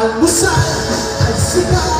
almusal ay sigawan